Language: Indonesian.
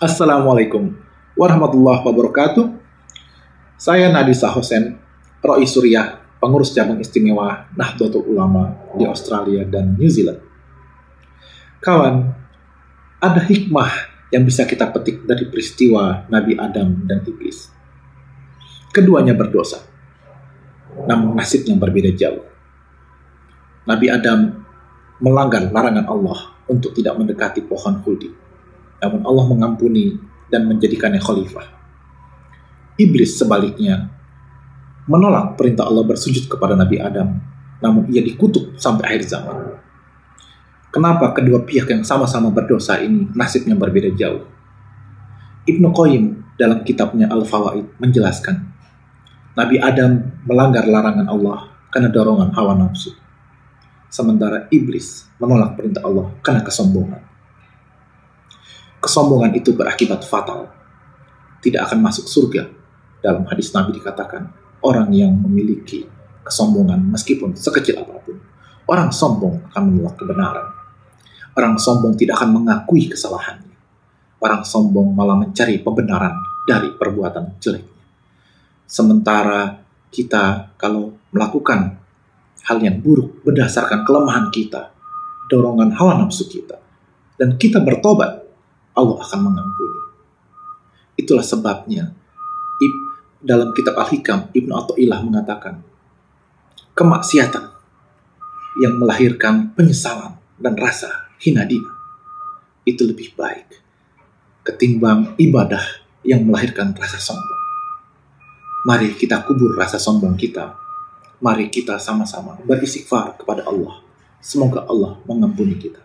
Assalamualaikum warahmatullahi wabarakatuh. Saya Nadi Sahosen, Roi Suriah, pengurus cabang istimewa Nahdlatul Ulama di Australia dan New Zealand. Kawan, ada hikmah yang bisa kita petik dari peristiwa Nabi Adam dan Iblis. Keduanya berdosa, namun nasibnya berbeda jauh. Nabi Adam melanggar larangan Allah untuk tidak mendekati pohon huldi. Namun Allah mengampuni dan menjadikannya khalifah. Iblis sebaliknya menolak perintah Allah bersujud kepada Nabi Adam, namun ia dikutuk sampai akhir zaman. Kenapa kedua pihak yang sama-sama berdosa ini nasibnya berbeda jauh? Ibnu Qayyim dalam kitabnya Al-Fawaid menjelaskan, Nabi Adam melanggar larangan Allah karena dorongan hawa nafsu sementara iblis menolak perintah Allah karena kesombongan. Kesombongan itu berakibat fatal, tidak akan masuk surga. Dalam hadis Nabi dikatakan, orang yang memiliki kesombongan meskipun sekecil apa pun, orang sombong akan menolak kebenaran. Orang sombong tidak akan mengakui kesalahannya. Orang sombong malah mencari pembenaran dari perbuatan jeleknya. Sementara kita kalau melakukan hal yang buruk berdasarkan kelemahan kita, dorongan hawa nafsu kita, dan kita bertobat, Allah akan mengampuni. Itulah sebabnya Ib, dalam kitab Al-Hikam, Ibnu Athaillah mengatakan, kemaksiatan yang melahirkan penyesalan dan rasa hina dina itu lebih baik ketimbang ibadah yang melahirkan rasa sombong. Mari kita kubur rasa sombong kita mari kita sama-sama beristighfar kepada Allah. Semoga Allah mengampuni kita.